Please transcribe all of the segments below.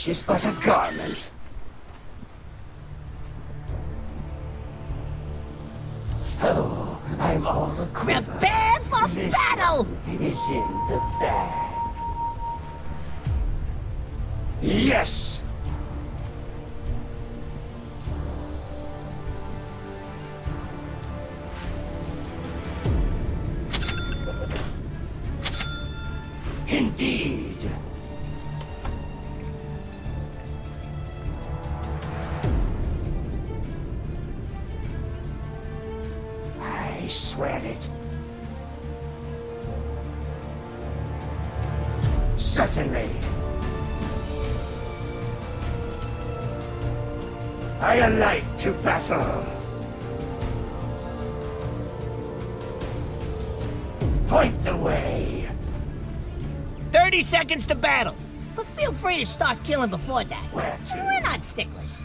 flesh is but a garment. Oh, I'm all a quiver. Prepare for This battle! is in the bag. Yes! Battle. Point the way. 30 seconds to battle. But feel free to start killing before that. We're not sticklers.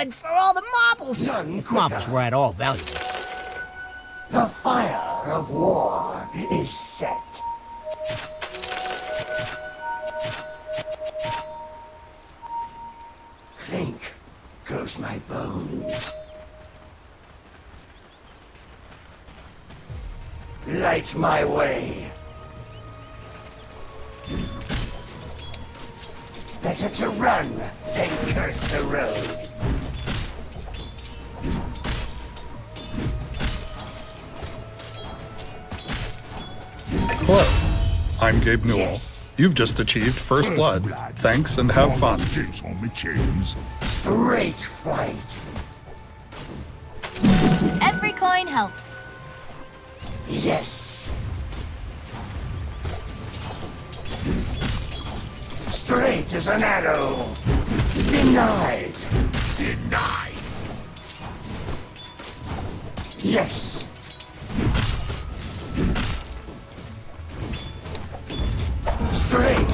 This one's for all the marbles. None If marbles were at all valuable. The fire of war is set. Clink goes my bones. Light my way. Better to run than curse the road. I'm Gabe Newell. Yes. You've just achieved First Blood. Thanks and have fun. Jigs on me chains. Straight fight. Every coin helps. Yes. Straight as an arrow. Denied. Denied. Yes.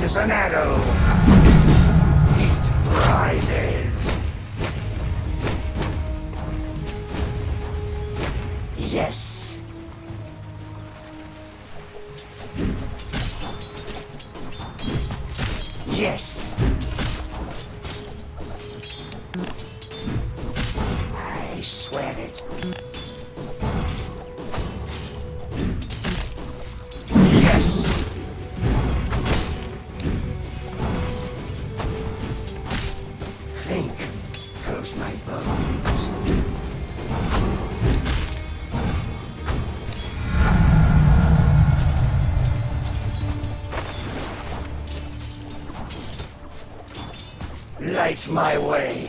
As an arrow. Heat rises. Yes. Yes. I swear it. My way.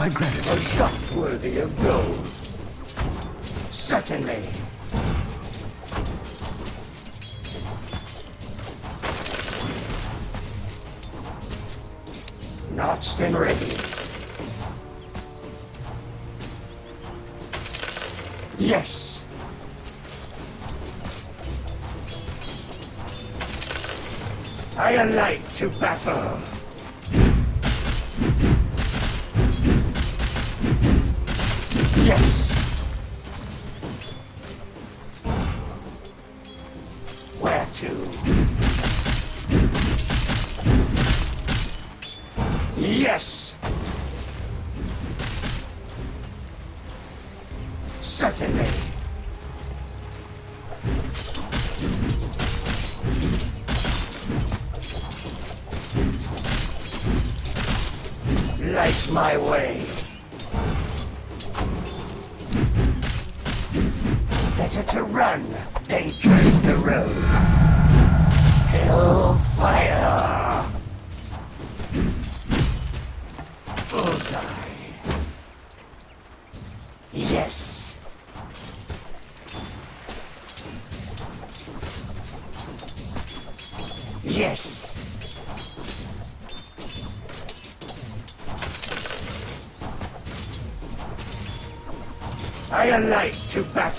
My gratitude. A shot worthy of gold. Certainly. Notched and ready. Yes. I alight to battle.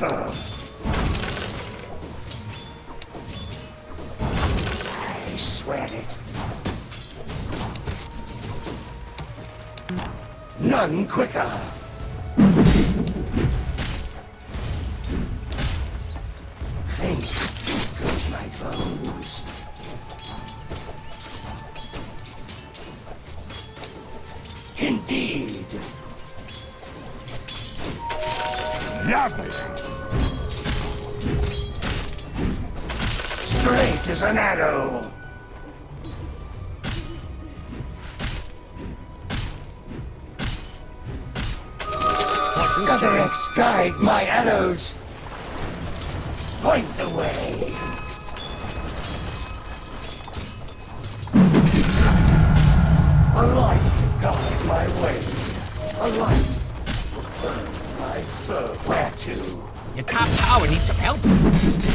I swear it. None quicker. Goes my bones. Indeed. Lovely. As an arrow. Guide my arrows. Point the way. A light guide my way. A light burn my foe. Where to? Your top tower needs some help.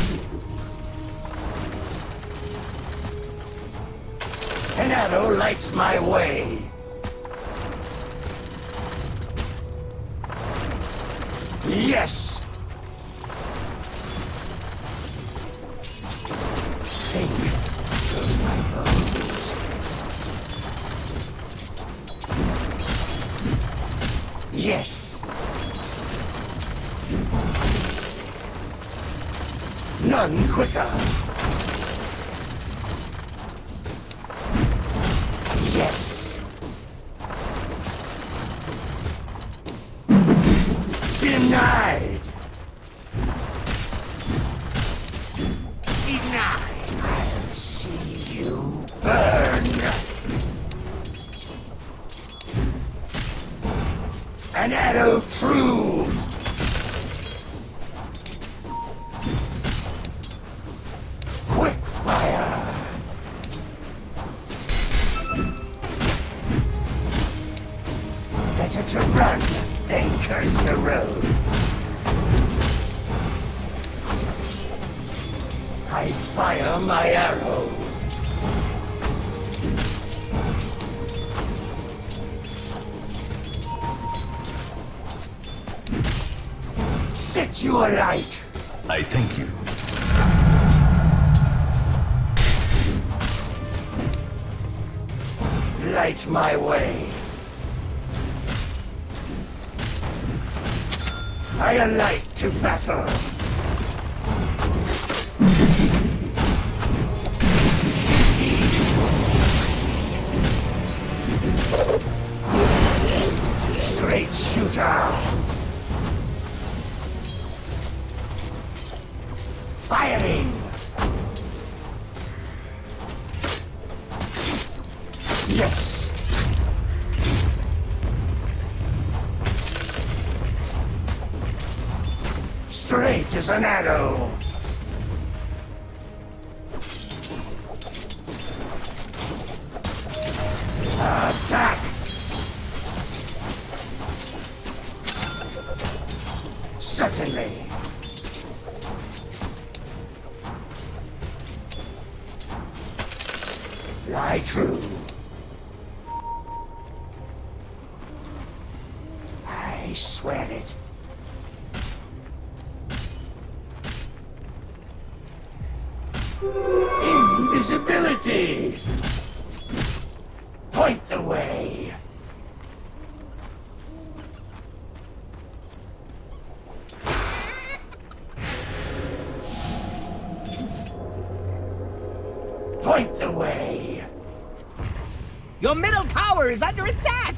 An arrow lights my way. Yes! My bones. Yes! None quicker. To run curse the road. I fire my arrow. Set you alight. I thank you. Light my way. I alight to battle. Straight Invisibility! Point the way! Point the way! Your middle tower is under attack!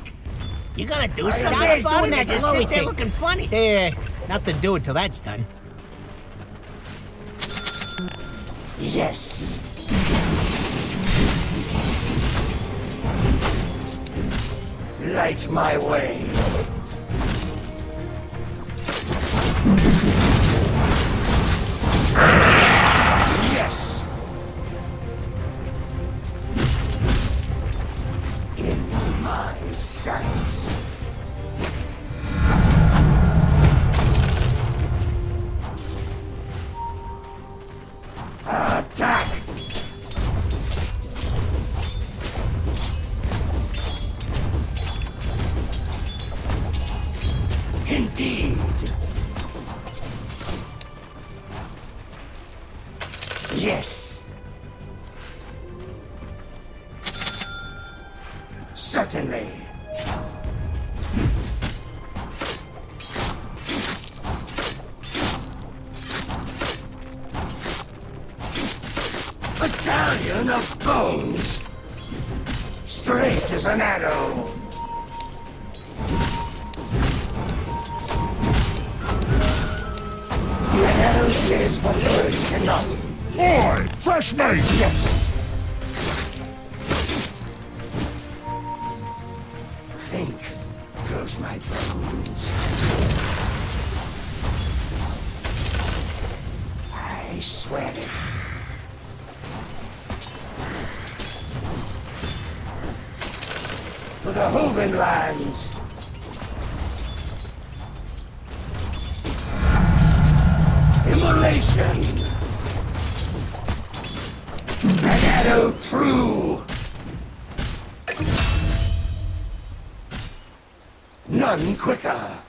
You're gonna do I something? about doing that, just sit there looking funny. Yeah, yeah, nothing to do until that's done. Yes. Light my way. Smash me! Yes! これか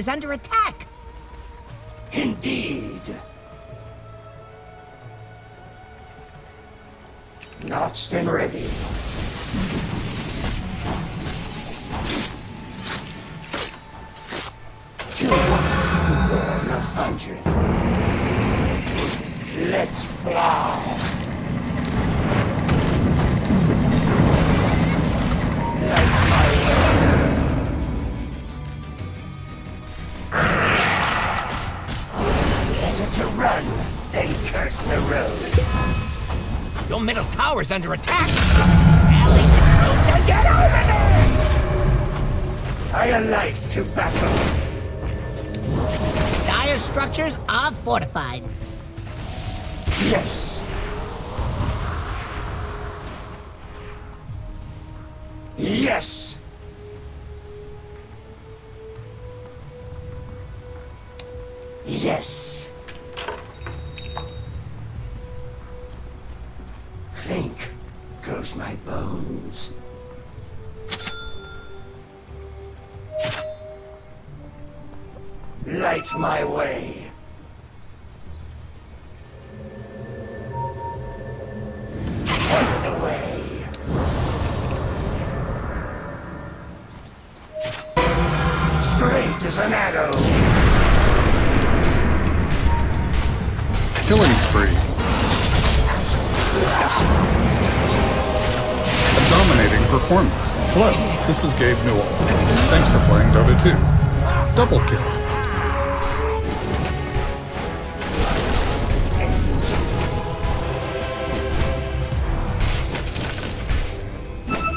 is under attack. Indeed. Not and ready. tower's under attack! Rally the troops get over there! I like to battle. Dire structures are fortified. Yes. is an arrow. Killing spree. A dominating performance. Hello, this is Gabe Newell. Thanks for playing Dota 2. Double kill.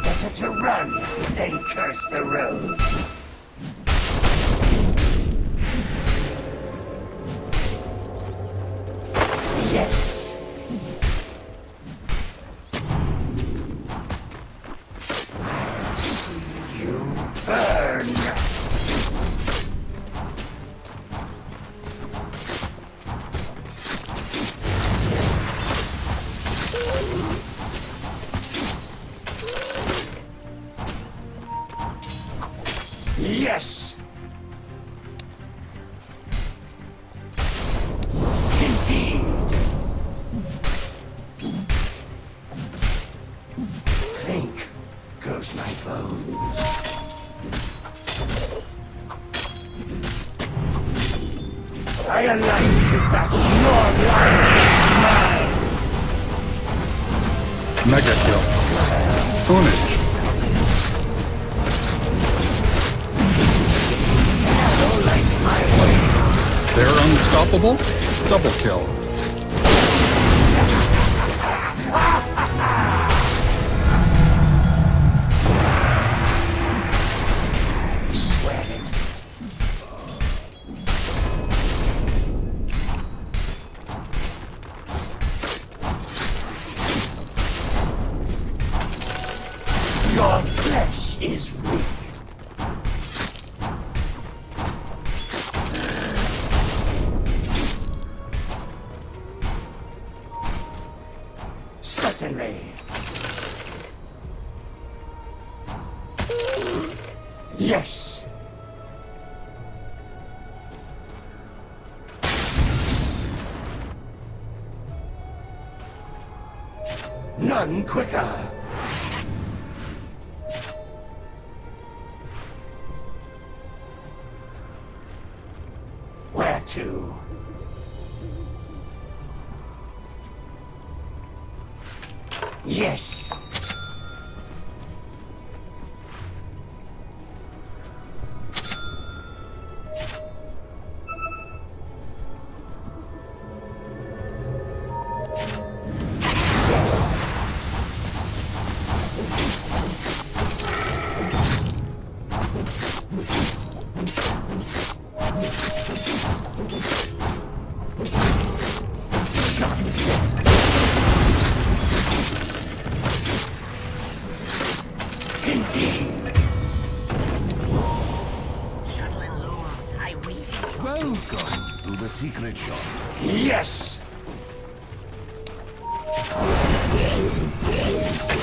Better to run, than curse the road. Quicker.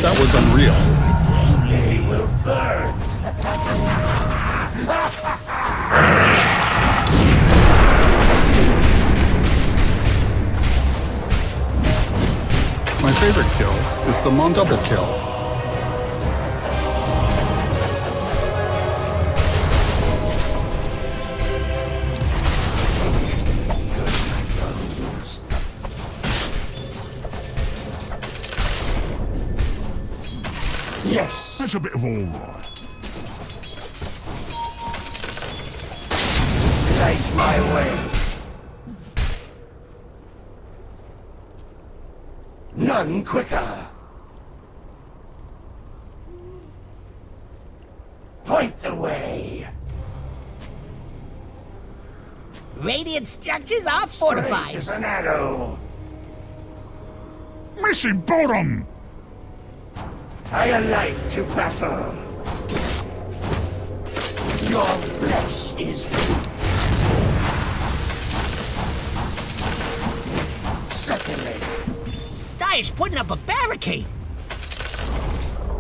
That was unreal. My favorite kill is the Mon double kill. Yes. That's a bit of all right. Light my way. None quicker. Point the way. Radiant structures are Straight fortified. as an arrow. Missing bottom! I alight to battle. Your flesh is weak. Certainly. Dire's putting up a barricade.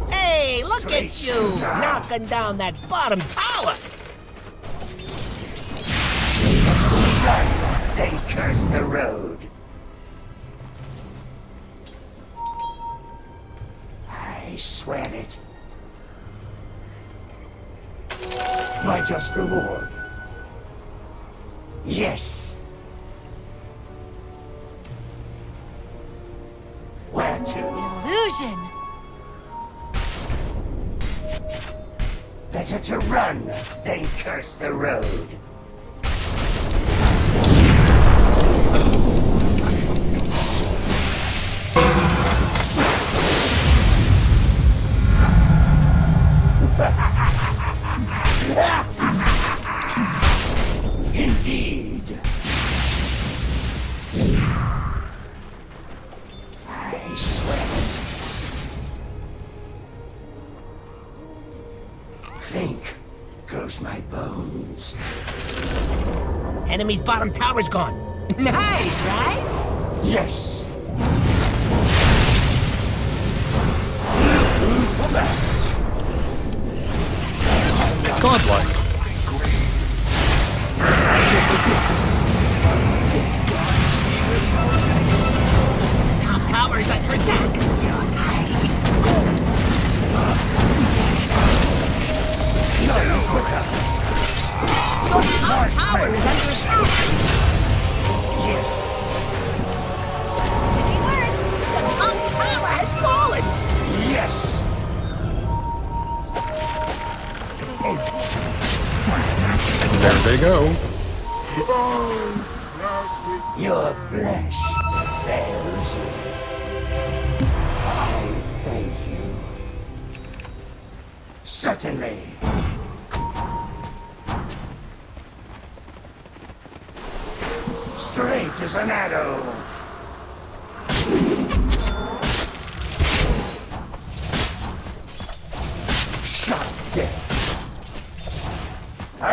Hey, look at you, shooter. knocking down that bottom tower. Then curse the road. swear it. My just reward. Yes. Where to? Illusion. Better to run than curse the road. Bottom tower's gone. Nice, right? Yes.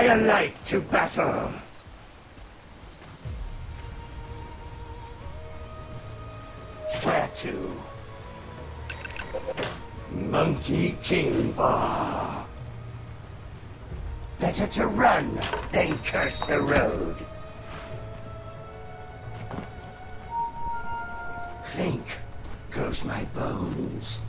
Alight to battle. Where to? Monkey King Bar. Better to run than curse the road. Clink goes my bones.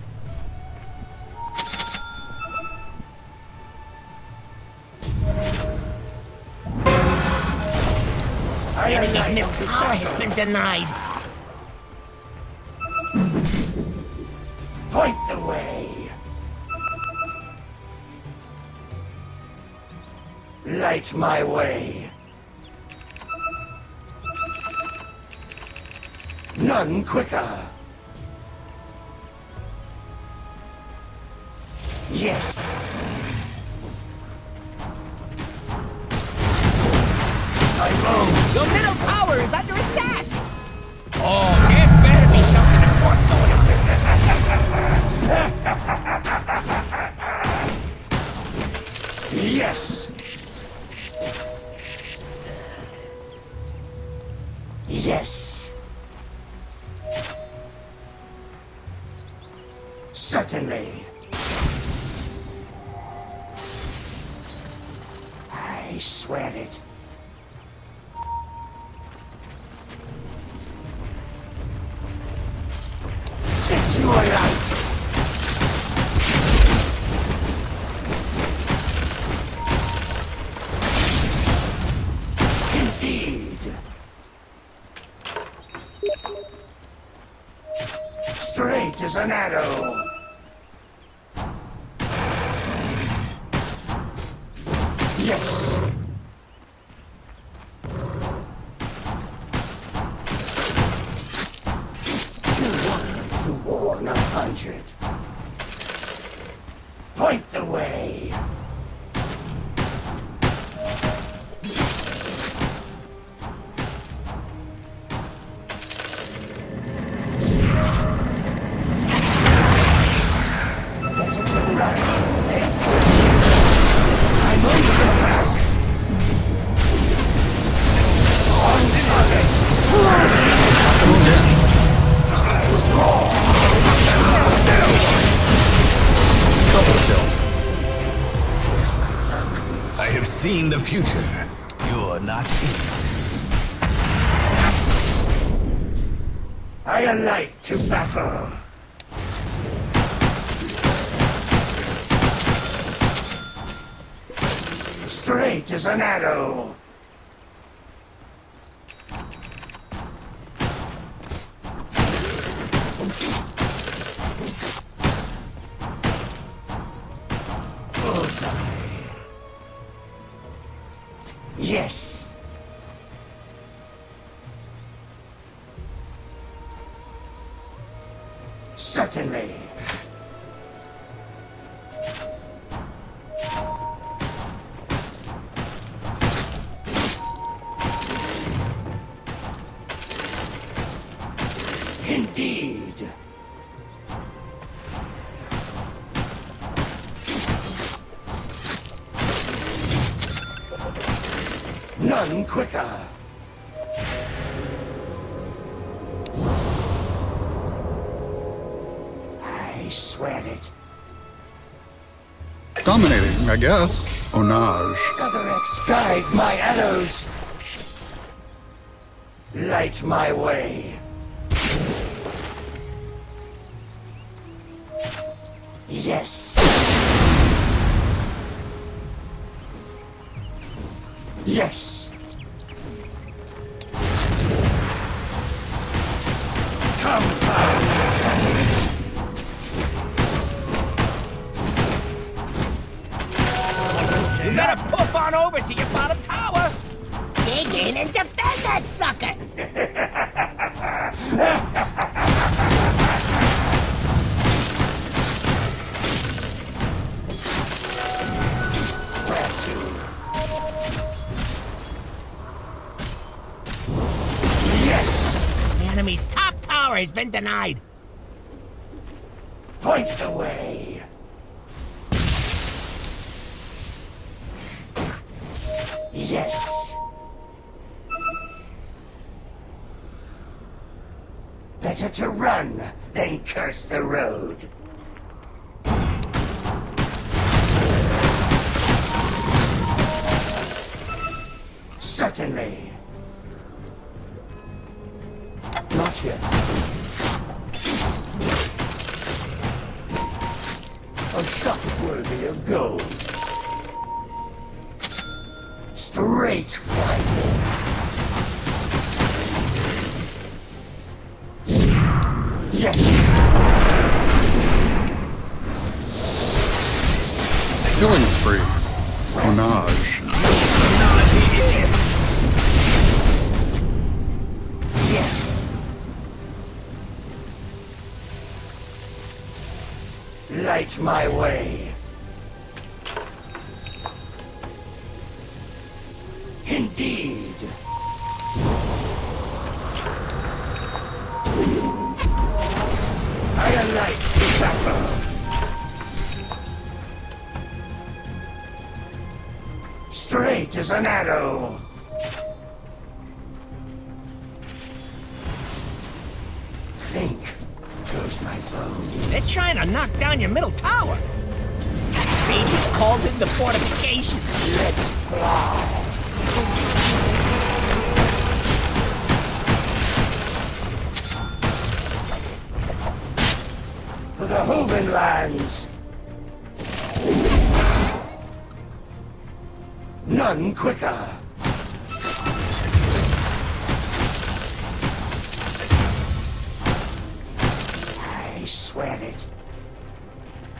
Middle tower has been denied. Point the way. Light my way. None quicker. Yes. Your middle tower is under attack. Oh, there better be something important going on. Yes. Yes. Certainly. I swear it. Indeed. Straight as an arrow. Certainly. Indeed. None quicker. I guess. Ownage. Sutherex, guide my arrows. Light my way. Yes. Yes. Been denied. Point the way. Yes. Better to run than curse the road. Certainly. Not yet. Worthy of gold. Straight fight. Yes. Killing spree. Ownage. Yes. Light my way.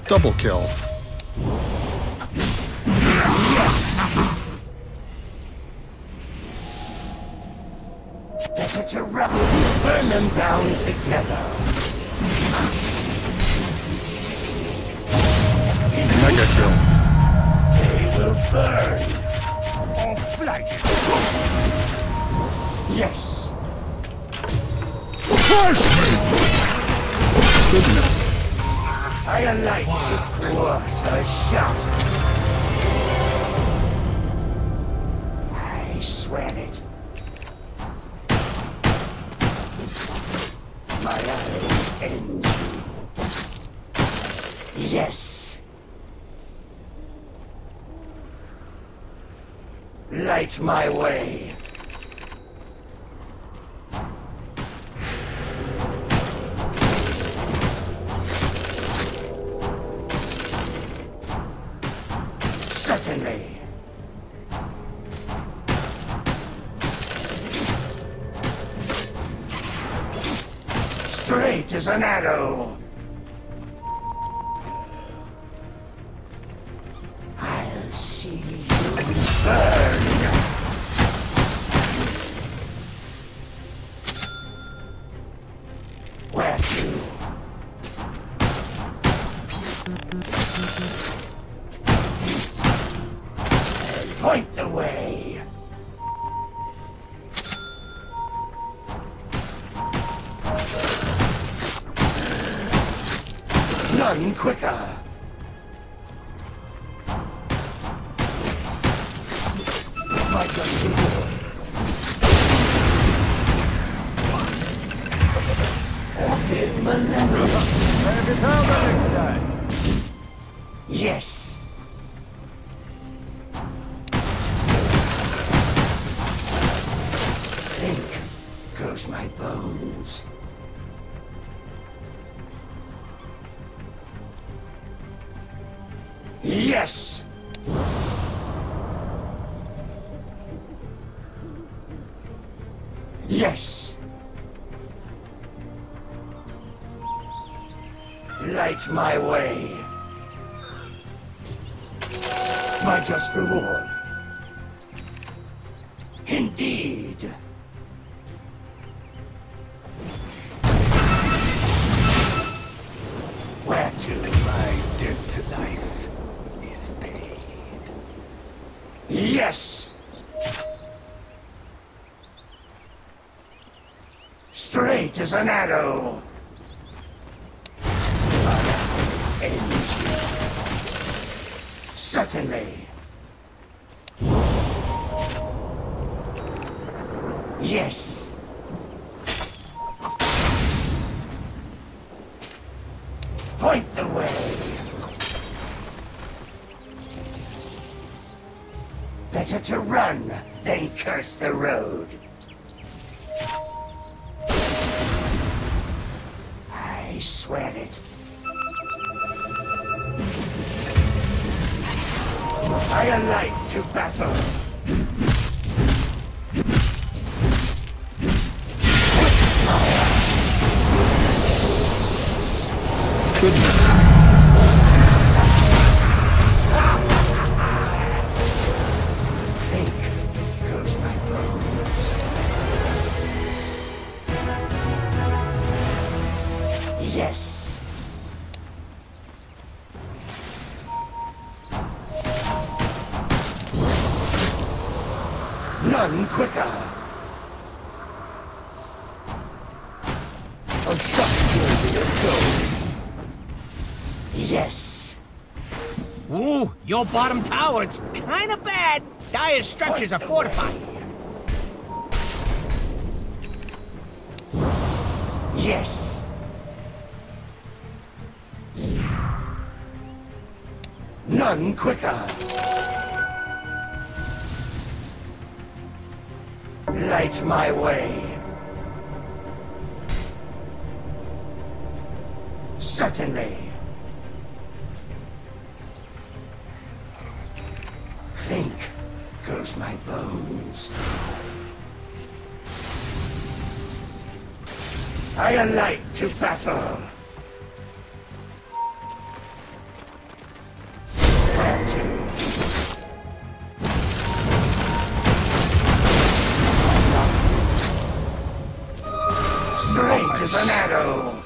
Double kill. Yes! Better to rubble, burn them down together. Mega kill. They will burn. Or flight. Yes. Goodness. I alight to what a shot. I swear it. My ends you. Yes. Light my way. Straight None quicker. As an arrow. Certainly. Yes. Point the way. Better to run than curse the road. I swear it. I alight to battle. Your bottom tower, it's kinda bad. Dire structures are fortified. Yes. None quicker. Light my way. Certainly. I alight to battle. Straight as an arrow.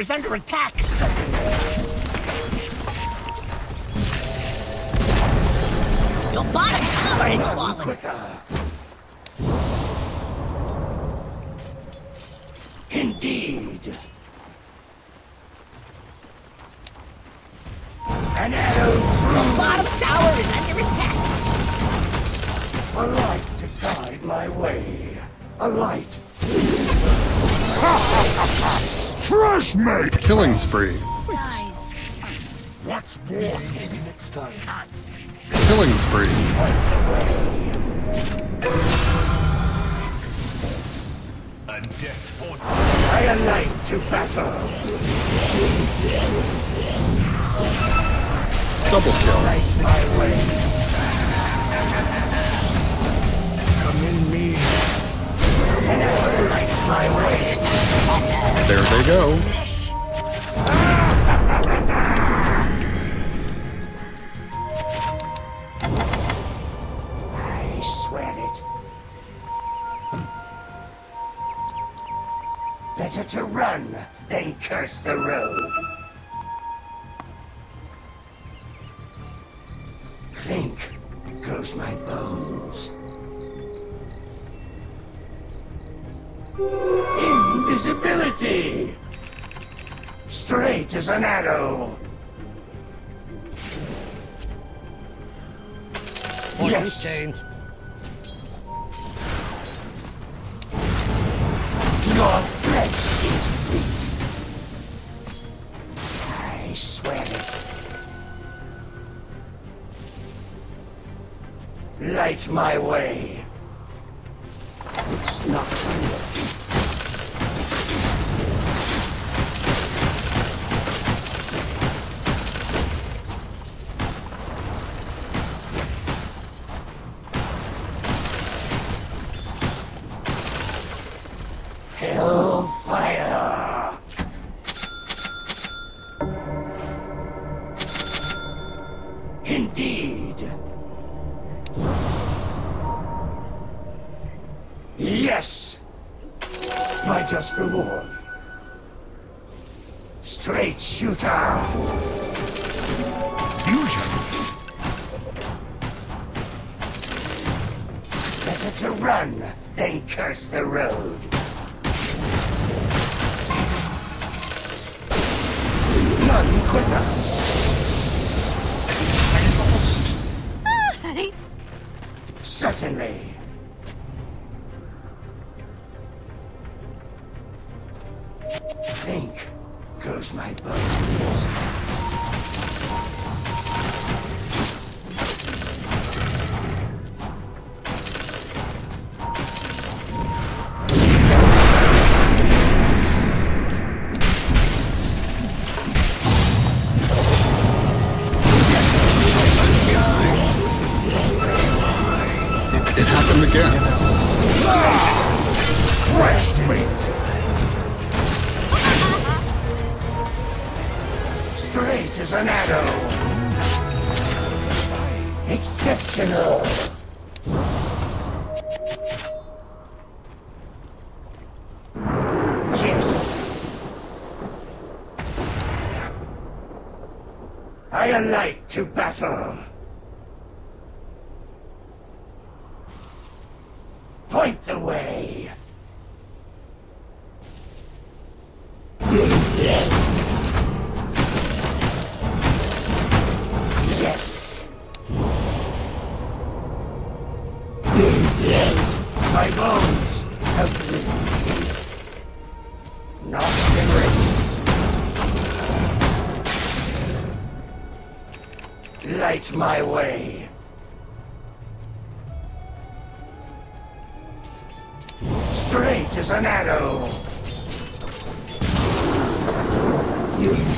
Is under attack. Spree. Dies. What's more? Maybe next time. Killing spree. A death fortress. I alight to battle. Double kill. Light my way. Come in me. Light my way. There they go. I swear it. Better to run than curse the road. Clink goes my bones. Invisibility! Straight as an arrow. Yes. Your flesh is weak. I swear it. Light my way. It's not real. Yes! My just reward. Straight shooter! Fusion! Better to run than curse the road. None quicker. Ah! Certainly. My bones have been not been ready. Light my way. Straight as an arrow. Indeed.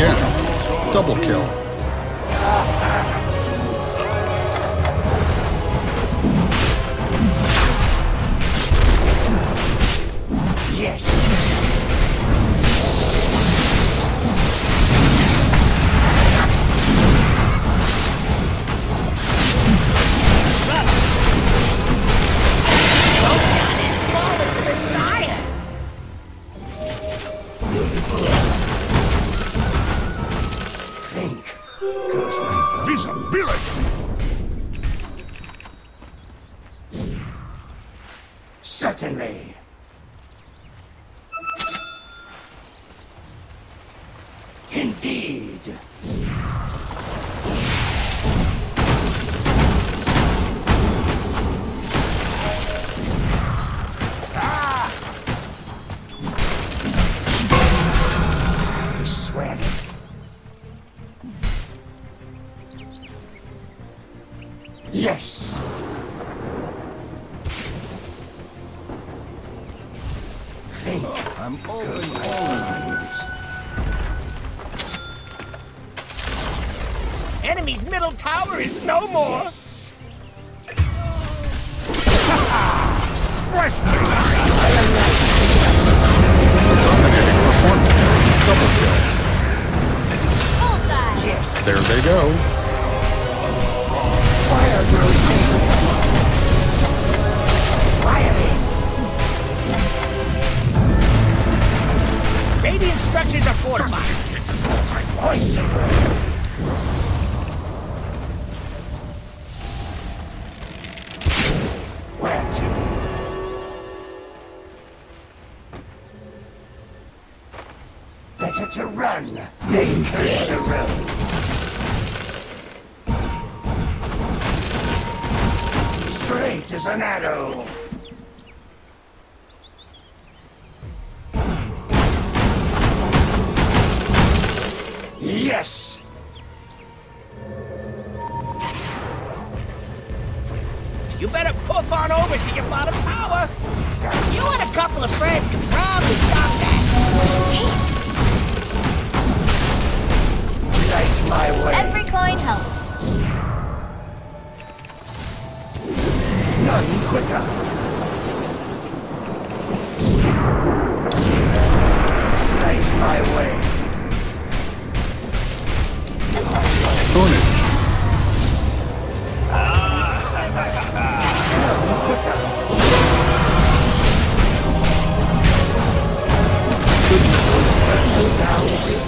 Double kill. Yes. Certainly. Are fortified. Poison. Where to? Run than curse the road. Straight as an arrow. Yes! You better puff on over to your bottom tower. You and a couple of friends can probably stop that. Light my way. Every coin helps. None quicker. Light my way.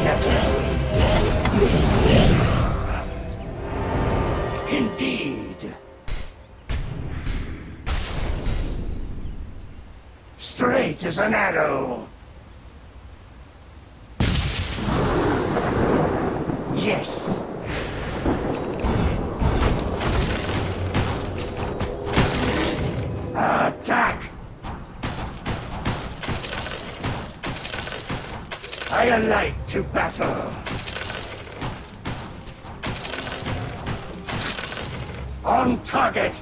Together. Indeed. Straight as an arrow. I alight to battle. On target!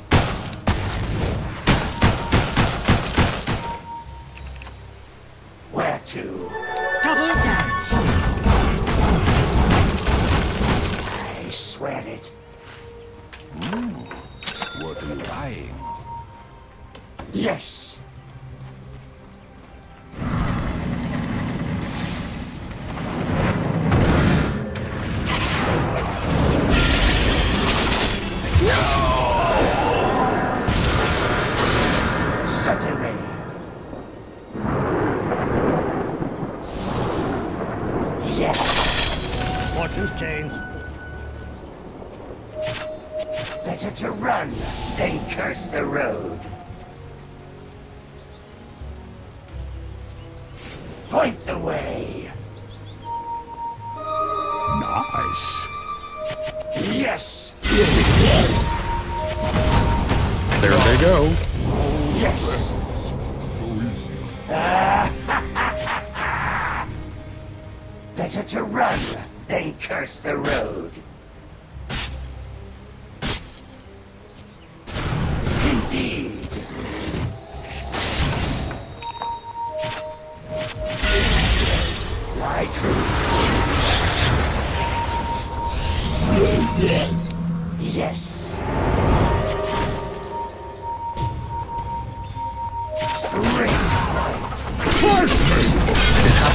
Where to? Double dash. I swear it. Hmm. What are you buying? Yes.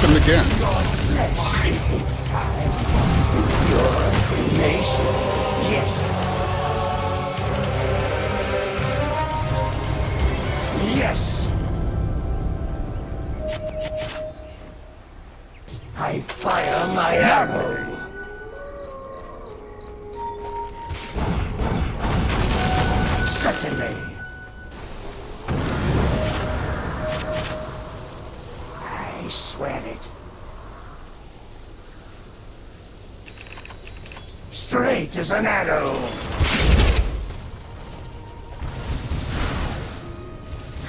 Happened again. Yes. Yes. I fire my arrow. Straight as an arrow.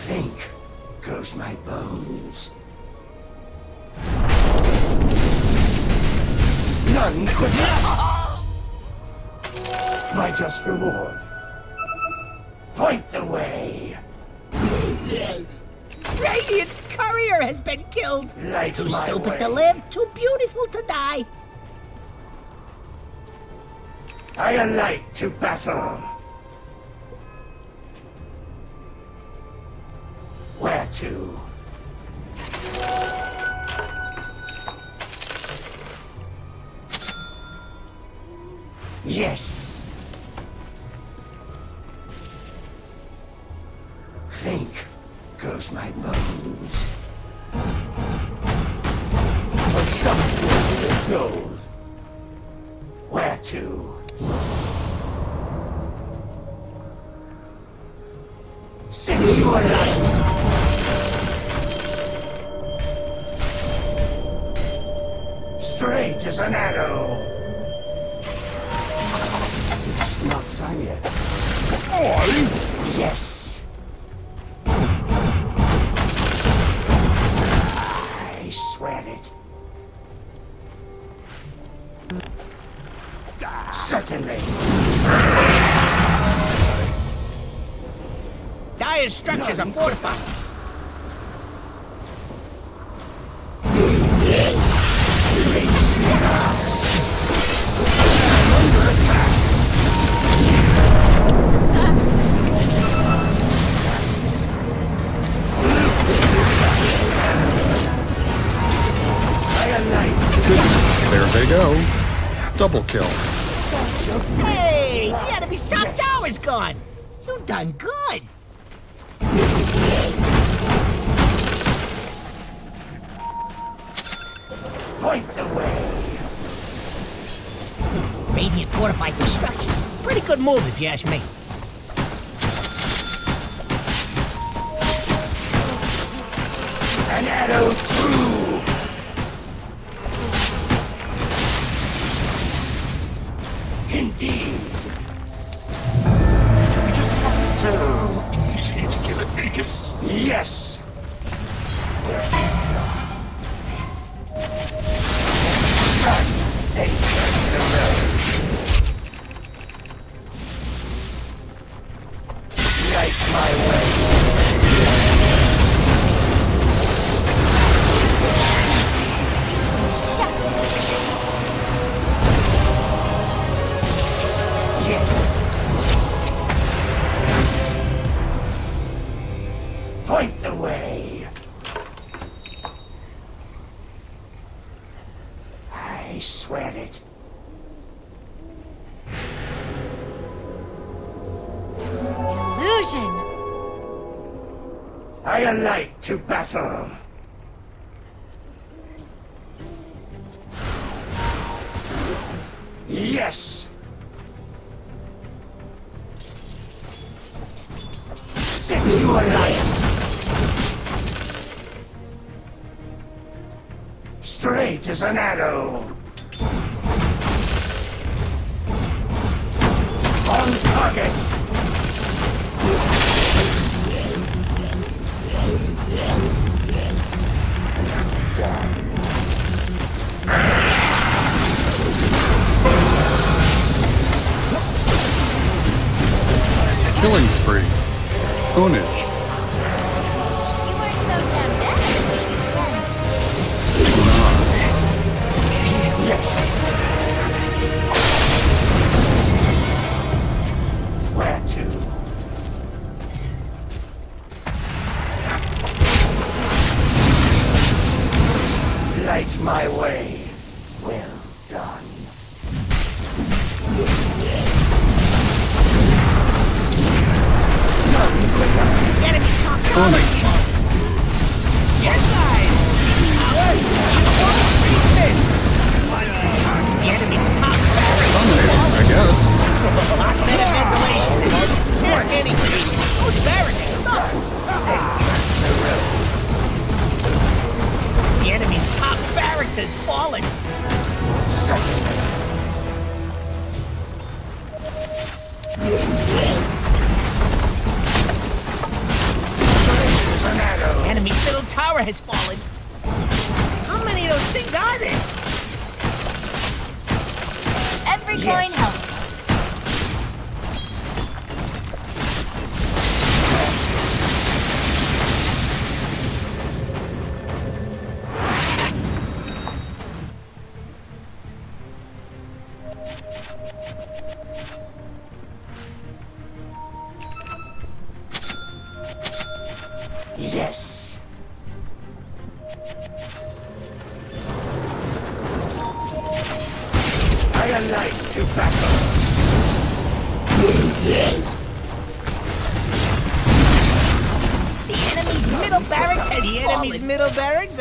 Think goes my bones. None could My just reward. Point the way. Radiant's courier has been killed. Light Too stupid way. to live, too beautiful to die. I alight to battle. Where to? Yes. Clink goes my bones. A shot of gold. Where to? Since you are light. Straight as an arrow. Not time yet. Yes. Structures are fortified. There they go. Double kill. Hey, the enemy's top tower's gone. You've done good. Point the way. Radiant fortified the structures. Pretty good move if you ask me. An arrow through. As an arrow.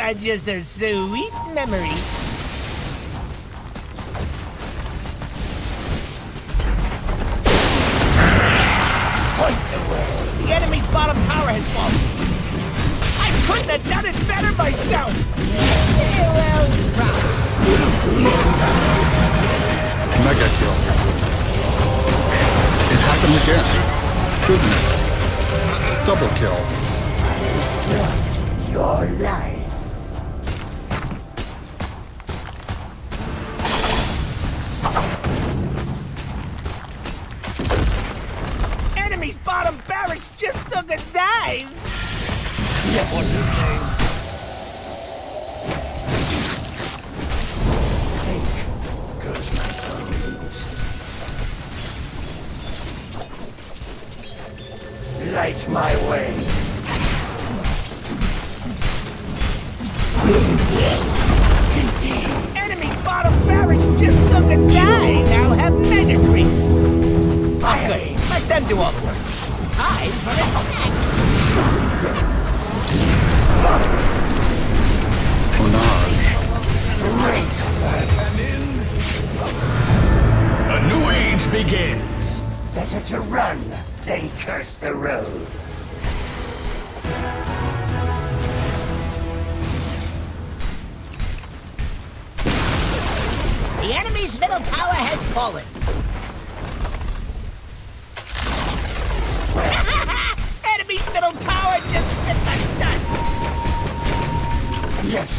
Are just a sweet memory. Point the way. The enemy's bottom tower has fallen. I couldn't have done it better myself. Yeah, well, Mega kill. It happened again. Goodness. Double kill. Your life. Just took a dive. Yes. Think goes my bones. Light my way. Indeed. Enemy's bottom barracks just took a dive. Now have mega creeps. Fiery. Let them do all. Time for a snack. Ownage. A new age begins. Better to run than curse the road. The enemy's middle tower has fallen.